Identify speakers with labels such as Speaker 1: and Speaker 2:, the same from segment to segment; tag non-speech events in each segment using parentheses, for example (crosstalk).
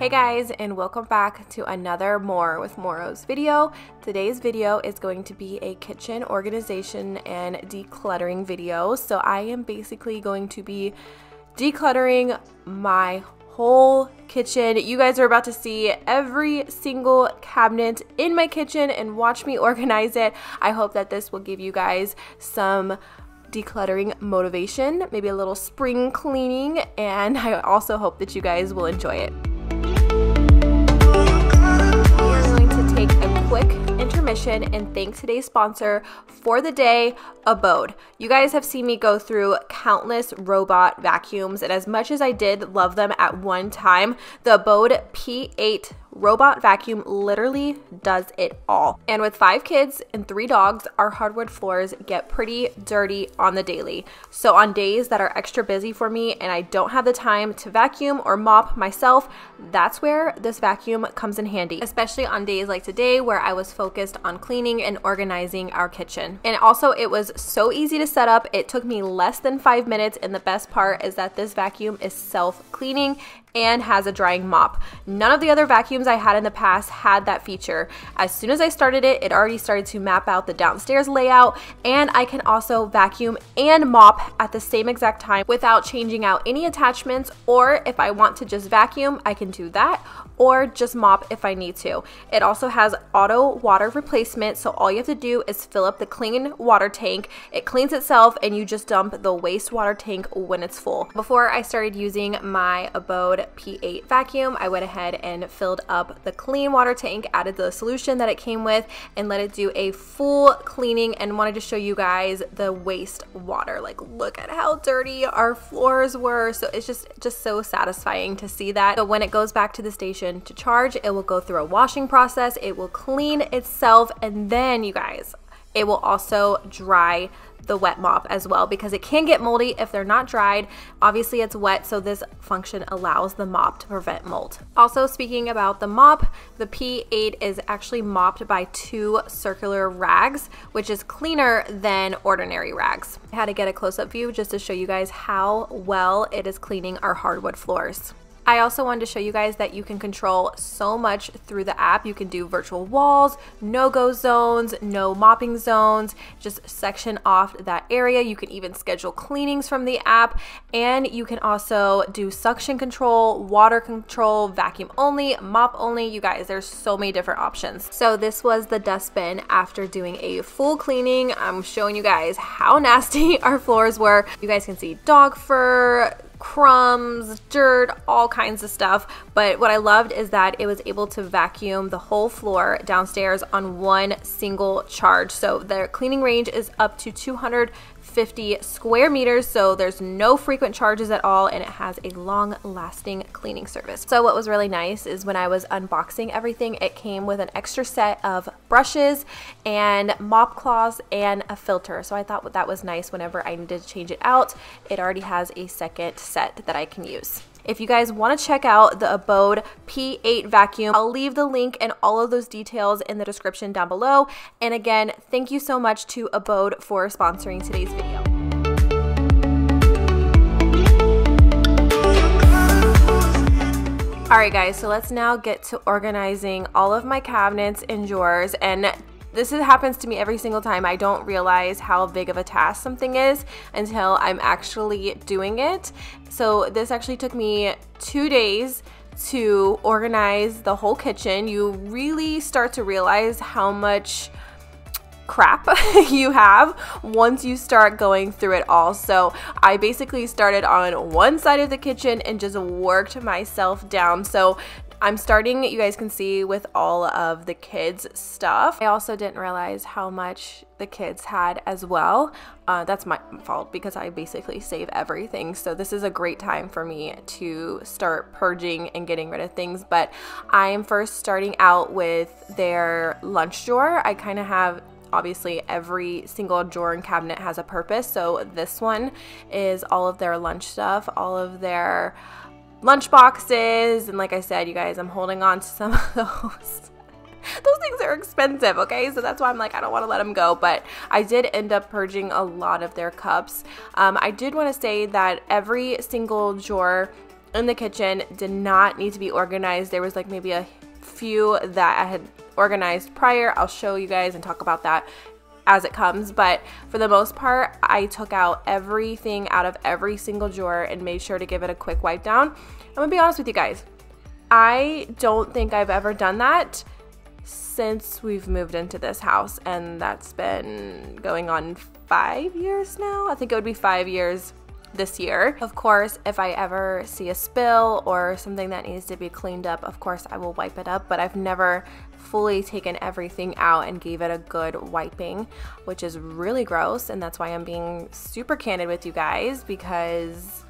Speaker 1: Hey guys and welcome back to another More with Morrows video. Today's video is going to be a kitchen organization and decluttering video. So I am basically going to be decluttering my whole kitchen. You guys are about to see every single cabinet in my kitchen and watch me (laughs) organize it. I hope that this will give you guys some decluttering motivation, maybe a little spring cleaning, and (laughs) I also hope that you guys will enjoy it. Quick intermission and thank today's sponsor for the day, Obode. You guys have seen me go through countless robot vacuums, and as much as I did love them at one time, the Obode P8 robot vacuum literally does it all. And with five kids and three dogs, our hardwood floors get pretty dirty on the daily. So on days that are extra busy for me and I don't have the time to vacuum or mop myself, that's where this vacuum comes in handy, especially on days like today where I was focused on cleaning and organizing our kitchen. And also it was so easy to set up. It took me less than five minutes and the best part is that this vacuum is self-cleaning and has a drying mop. None of the other vacuums I had in the past had that feature. As soon as I started it, it already started to map out the downstairs layout and I can also vacuum and mop at the same exact time without changing out any attachments or if I want to just vacuum, I can do that or just mop if I need to. It also has auto water replacement, so all you have to do is fill up the clean water tank. It cleans itself and you just dump the wastewater tank when it's full. Before I started using my Obode P8 vacuum, I went ahead and filled up the clean water tank, added the solution that it came with, and let it do a full cleaning and wanted to show you guys the waste water. Like look at how dirty our floors were. So it's just, just so satisfying to see that. But when it goes back to the station, to charge. It will go through a washing process. It will clean itself. And then you guys, it will also dry the wet mop as well because it can get moldy if they're not dried. Obviously it's wet so this function allows the mop to prevent mold. Also speaking about the mop, the P8 is actually mopped by two circular rags which is cleaner than ordinary rags. I had to get a close-up view just to show you guys how well it is cleaning our hardwood floors. I also wanted to show you guys that you can control so much through the app. You can do virtual walls, no-go zones, no mopping zones, just section off that area. You can even schedule cleanings from the app and you can also do suction control, water control, vacuum only, mop only. You guys, there's so many different options. So this was the dustbin after doing a full cleaning. I'm showing you guys how (laughs) nasty our floors were. You guys can see dog fur, crumbs, dirt, all kinds of stuff. But what I loved is that it was able to vacuum the whole floor downstairs on one single charge. So the cleaning range is up to 200 50 square meters, so there's no frequent charges at all, and it has a long lasting cleaning service. So what was really nice is when I was unboxing everything, it came with an extra set of brushes and mop cloths and a filter. So I thought that was nice whenever I needed to change it out. It already has a second set that I can use. If you guys want to check out the Obode P8 vacuum, I'll leave the link and all of those details in the description down below. And again, thank you so much to Obode for sponsoring today's video. Alright guys, so let's now get to organizing all of my cabinets and drawers and this is, happens to me every single time. I don't realize how big of a task something is until I'm actually doing it. So this actually took me two days to organize the whole kitchen. You really start to realize how much crap (laughs) you have once you start going through it all. So I basically started on one side of the kitchen and just worked myself down. So I'm starting, you guys can see, with all of the kids' stuff. I also didn't realize how much the kids had as well. Uh, that's my fault because I basically save everything. So this is a great time for me to start purging and getting rid of things. But I am first starting out with their lunch drawer. I kind of have obviously every single drawer and cabinet has a purpose. So this one is all of their lunch stuff, all of their lunch boxes. And like I said, you guys, I'm holding on to some (laughs) of those. those things are expensive, okay? So that's why I'm like, I don't want to let them go. But I did end up purging a lot of their cups. Um, I did want to say that every single drawer in the kitchen did not need to be organized. There was like maybe a few that I had organized prior. I'll show you guys and talk about that as it comes. But for the most part, I took out everything out of every single drawer and made sure to give it a quick wipe down. I'm gonna be honest with you guys. I don't think I've ever done that since we've moved into this house, and that's been going on five years now. I think it would be five years this year. Of course, if I ever see a spill or something that needs to be cleaned up, of course I will wipe it up, but I've never fully taken everything out and gave it a good wiping, which is really gross. And that's why I'm being super candid with you guys because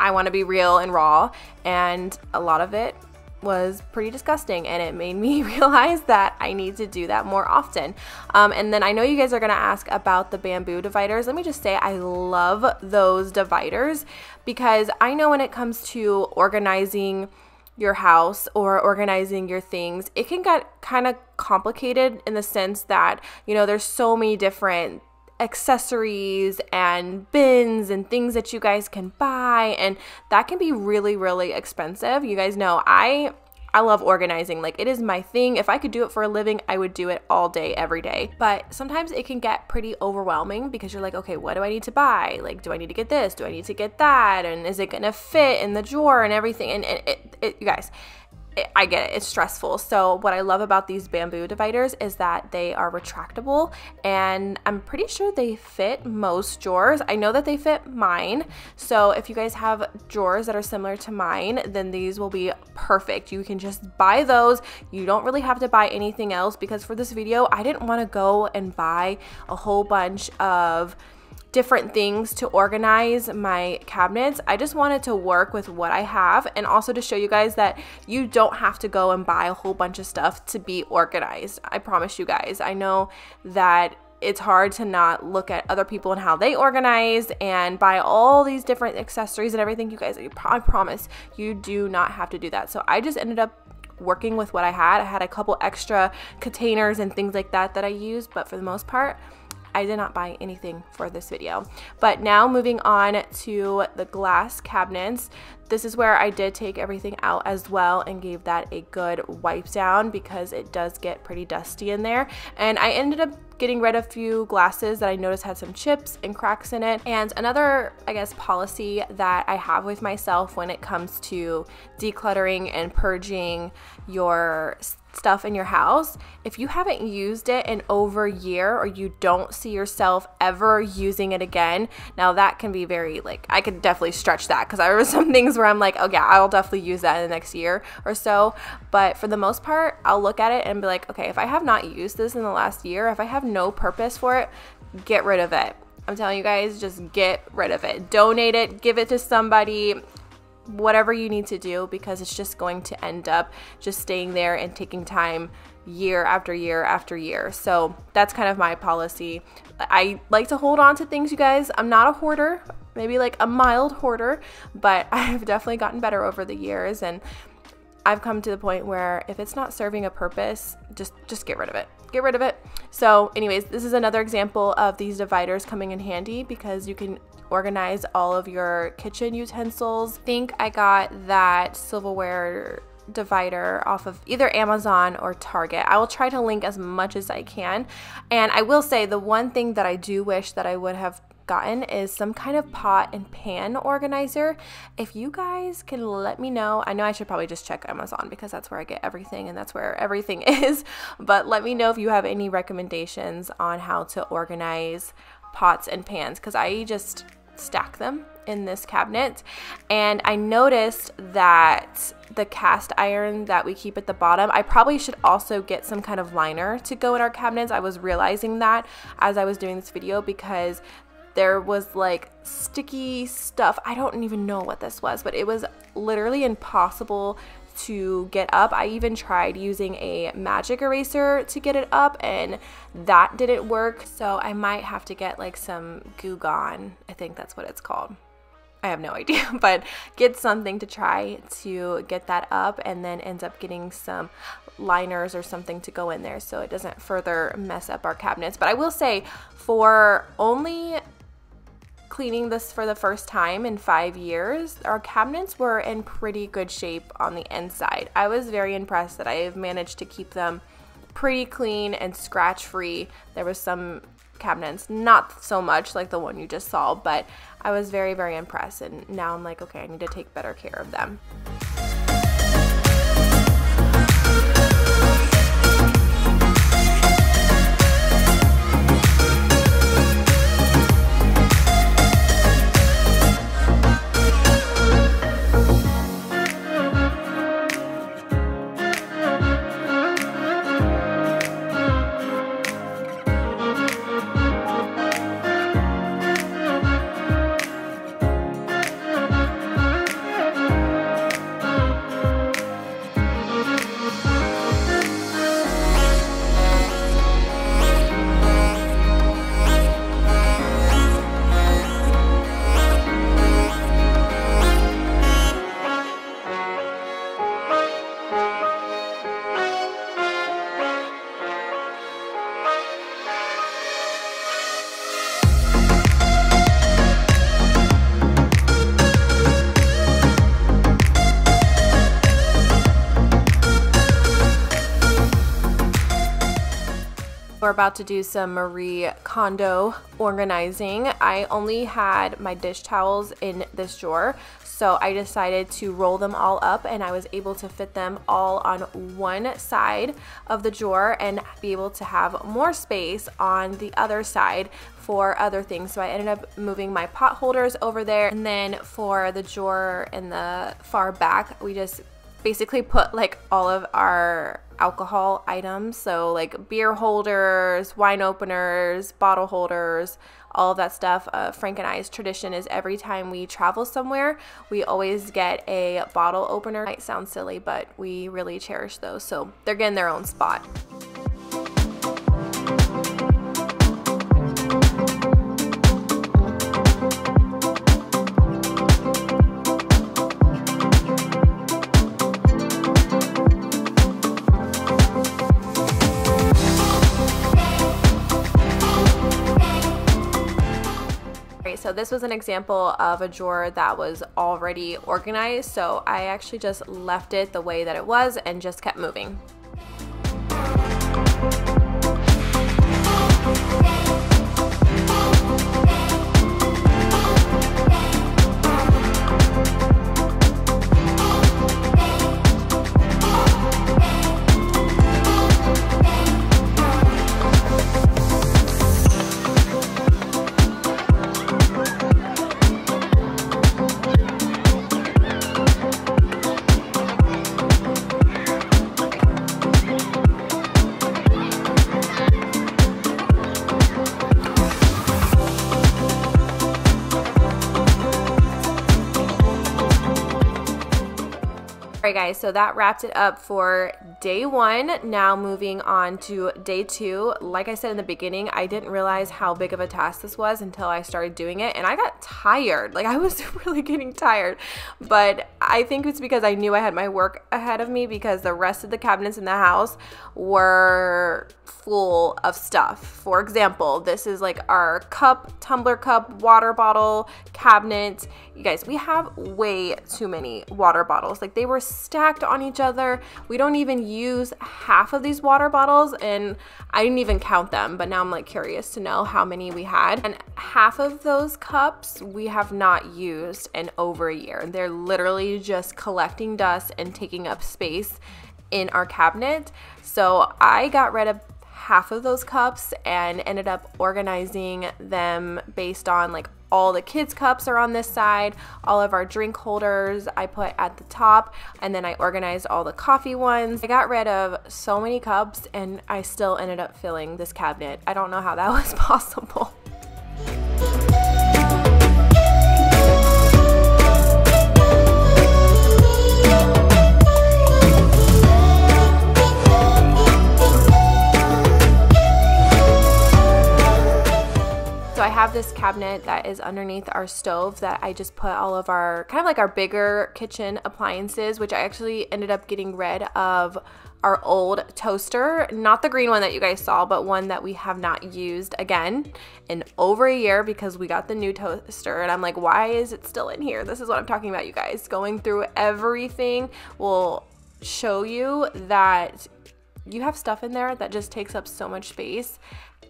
Speaker 1: I want to be real and raw. And a lot of it was pretty disgusting and it made me (laughs) realize that I need to do that more often. Um, and then I know you guys are gonna ask about the bamboo dividers. Let me just say I love those dividers because I know when it comes to organizing your house or organizing your things, it can get kind of complicated in the sense that, you know, there's so many different accessories and bins and things that you guys can buy and that can be really really expensive. You guys know I I love organizing. Like it is my thing. If I could do it for a living, I would do it all day, every day. But sometimes it can get pretty overwhelming because you're like, okay, what do I need to buy? Like, do I need to get this? Do I need to get that? And is it gonna fit in the drawer and everything? And it, it, it you guys, I get it, it's stressful. So, what I love about these bamboo dividers is that they are retractable and I'm pretty sure they fit most drawers. I know that they fit mine. So, if you guys have drawers that are similar to mine, then these will be perfect. You can just buy those. You don't really have to buy anything else because for this video, I didn't want to go and buy a whole bunch of different things to organize my cabinets. I just wanted to work with what I have and also to show you guys that you don't have to go and buy a whole bunch of stuff to be organized. I promise you guys. I know that it's hard to not look at other people and how they organize and buy all these different accessories and everything. You guys, I promise you do not have to do that. So I just ended up working with what I had. I had a couple extra containers and things like that that I used, but for the most part, I did not buy anything for this video. But now moving on to the glass cabinets. This is where I did take everything out as well and gave that a good wipe down because it does get pretty dusty in there. And I ended up getting rid of a few glasses that I noticed had some chips and cracks in it. And another, I guess, policy that I have with myself when it comes to decluttering and purging your stuff in your house, if you haven't used it in over a year or you don't see yourself ever using it again, now that can be very like I could definitely stretch that because there were some things where I'm like, oh yeah, I'll definitely use that in the next year or so. But for the most part, I'll look at it and be like, okay, if I have not used this in the last year, if I have no purpose for it, get rid of it. I'm telling you guys, just get rid of it. Donate it, give it to somebody whatever you need to do because it's just going to end up just staying there and taking time year after year after year. So that's kind of my policy. I like to hold on to things, you guys. I'm not a hoarder, maybe like a mild hoarder, but (laughs) I've definitely gotten better over the years and I've come to the point where if it's not serving a purpose, just just get rid of it. Get rid of it. So, anyways, this is another example of these dividers coming in handy because you can organize all of your kitchen utensils. I think I got that silverware divider off of either Amazon or Target. I will try to link as much as I can. And I will say the one thing that I do wish that I would have gotten is some kind of pot and pan organizer. If you guys can let me know, I know I should probably just check Amazon because that's where I get everything and that's where everything (laughs) is, but let me know if you have any recommendations on how to organize pots and pans because I just stack them in this cabinet and I noticed that the cast iron that we keep at the bottom I probably should also get some kind of liner to go in our cabinets I was realizing that as I was doing this video because there was like sticky stuff I don't even know what this was but it was literally impossible to get up. I even tried using a magic eraser to get it up and that didn't work. So I might have to get like some Goo Gone. I think that's what it's called. I have no (laughs) idea, but get something to try to get that up and then ends up getting some liners or something to go in there so it doesn't further mess up our cabinets. But I will say for only cleaning this for the first time in five years, our cabinets were in pretty good shape on the inside. I was very impressed that I have managed to keep them pretty clean and scratch free. There was some cabinets, not so much like the one you just saw, but I was very, very impressed. And now I'm like, okay, I need to take better care of them. About to do some Marie Kondo organizing. I only had my dish towels in this drawer, so I decided to roll them all up and I was able to fit them all on one side of the drawer and be able to have more space on the other side for other things. So I ended up moving my pot holders over there and then for the drawer in the far back, we just basically put like all of our alcohol items. So, like beer holders, wine openers, bottle holders, all of that stuff. Uh, Frank and I's tradition is every time we travel somewhere, we always get a bottle opener. Might sound silly, but we really cherish those. So, they're getting their own spot. So this was an example of a drawer that was already organized. So I actually just left it the way that it was and just kept moving. Guys, so that wrapped it up for day one. Now moving on to day two. Like I said in the beginning, I didn't realize how big of a task this was until I started doing it and I got tired. Like I was (laughs) really getting tired. But I think it's because I knew I had my work ahead of me because the rest of the cabinets in the house were full of stuff. For example, this is like our cup, tumbler cup, water bottle cabinet. You guys, we have way too many water bottles. Like they were stacked on each other. We don't even use half of these water bottles and I didn't even count them, but now I'm like curious to know how many we had. And half of those cups we have not used in over a year. They're literally just collecting dust and taking up space in our cabinet. So I got rid of half of those cups and ended up organizing them based on like all the kids cups are on this side all of our drink holders i put at the top and then i organized all the coffee ones. I got rid of so many cups and i still ended up filling this cabinet. I don't know how that (laughs) was possible have this cabinet that is underneath our stove that I just put all of our kind of like our bigger kitchen appliances, which I actually ended up getting rid of our old toaster, not the green one that you guys saw, but one that we have not used again in over a year because we got the new toaster. And I'm like, why is it still in here? This is what I'm talking about, you guys. Going through everything will show you that you have stuff in there that just takes up so much space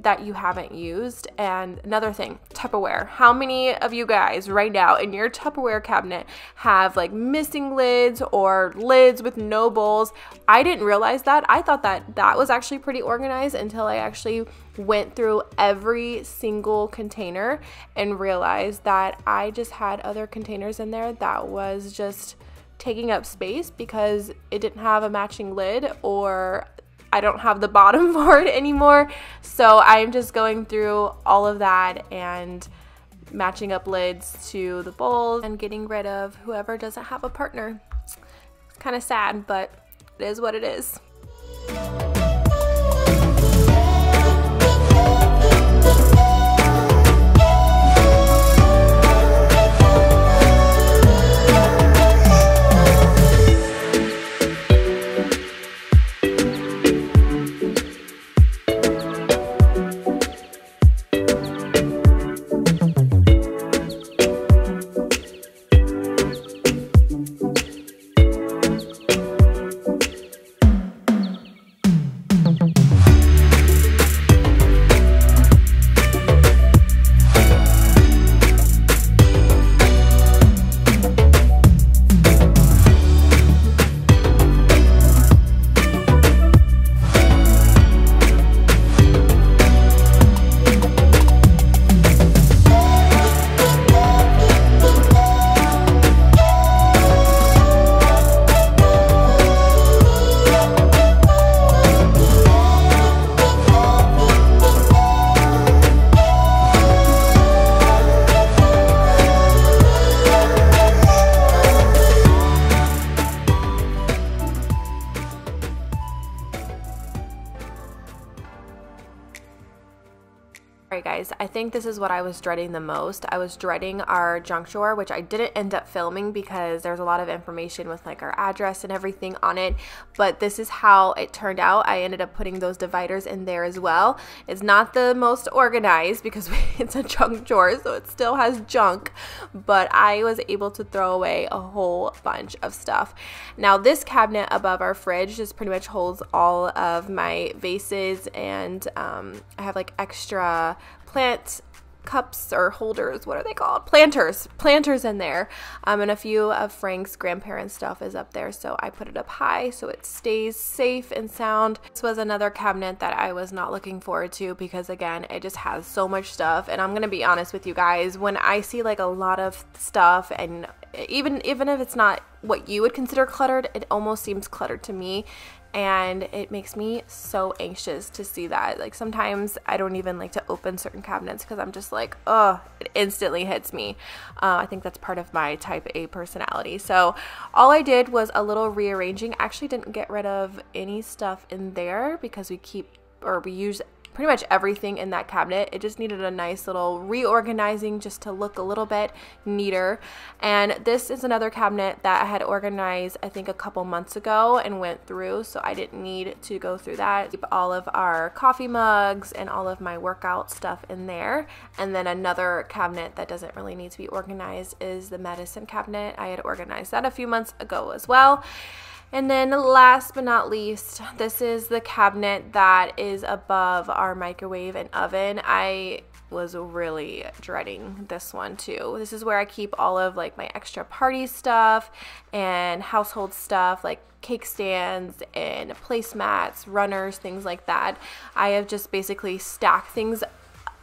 Speaker 1: that you haven't used. And another thing, Tupperware. How many of you guys right now in your Tupperware cabinet have like missing lids or lids with no bowls? I didn't realize that. I thought that that was actually pretty organized until I actually went through every single container and realized that I just had other containers in there that was just taking up space because it didn't have a matching lid or I don't have the bottom (laughs) it anymore. So I'm just going through all of that and matching up lids to the bowls and getting rid of whoever doesn't have a partner. It's kind of sad, but it is what it is. Think this is what I was dreading the most. I was dreading our junk drawer, which I didn't end up filming because there's a lot of information with like our address and everything on it. But this is how it turned out. I ended up putting those dividers in there as well. It's not the most organized because (laughs) it's a junk drawer, so it still has junk. But I was able to throw away a whole bunch of stuff. Now, this cabinet above our fridge just pretty much holds all of my vases and um, I have like extra plant cups or holders what are they called? Planters planters in there. Um, and a few of frank's grandparents stuff is up there so i put it up high so it stays safe and sound. This was another cabinet that i was not looking forward to because again it just has so much stuff. And i'm gonna be honest with you guys when i see like a lot of stuff and even even if it's not what you would consider cluttered it almost seems cluttered to me and it makes me so anxious to see that. Like sometimes I don't even like to open certain cabinets because I'm just like, oh, it instantly hits me. Uh, I think that's part of my type A personality. So all I did was a little rearranging. Actually, didn't get rid of any stuff in there because we keep or we use pretty much everything in that cabinet. It just needed a nice little reorganizing just to look a little bit neater. And this is another cabinet that I had organized, I think, a couple months ago and went through, so I didn't need to go through that. Keep all of our coffee mugs and all of my workout stuff in there. And then another cabinet that doesn't really need to be organized is the medicine cabinet. I had organized that a few months ago as well. And then last but not least, this is the cabinet that is above our microwave and oven. I was really dreading this one too. This is where I keep all of like my extra party stuff and household stuff like cake stands and placemats, runners, things like that. I have just basically stacked things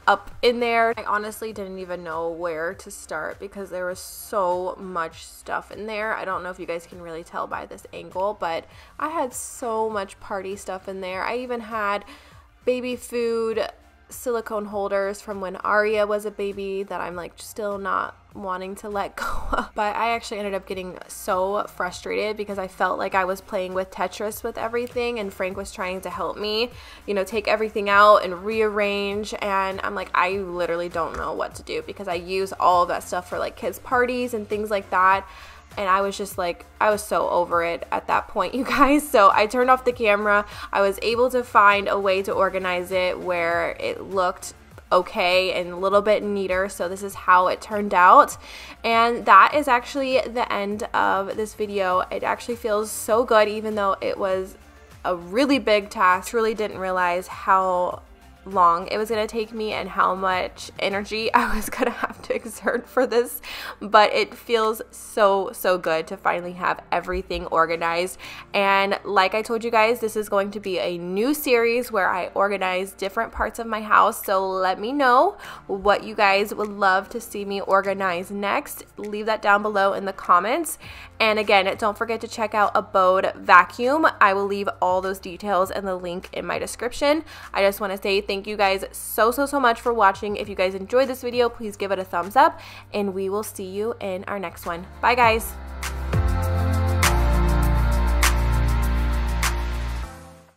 Speaker 1: up in there. I honestly didn't even know where to start because there was so much stuff in there. I don't know if you guys can really tell by this angle, but I had so much party stuff in there. I even had baby food silicone holders from when Aria was a baby that I'm like still not wanting to let (laughs) go of. But I actually ended up getting so frustrated because I felt like I was playing with Tetris with everything and Frank was trying to help me, you know, take everything out and rearrange and I'm like I literally don't know what to do because I use all of that stuff for like kids parties and things like that and I was just like, I was so over it at that point, (laughs) you guys. So I turned off the camera. I was able to find a way to organize it where it looked okay and a little bit neater. So this is how it turned out. And that is actually the end of this video. It actually feels so good, even though it was a really big task. Really didn't realize how long it was going to take me and how much energy (laughs) I was going to have exert for this, but it feels so, so good to finally have everything organized. And like I told you guys, this is going to be a new series where I organize different parts of my house. So let me know what you guys would love to see me organize next. Leave that down below in the comments. And again, don't forget to check out Obode Vacuum. I will leave all those details and the link in my description. I just want to say thank you guys so, so, so much for watching. If you guys enjoyed this video, please give it a thumbs up and we will see you in our next one. Bye guys.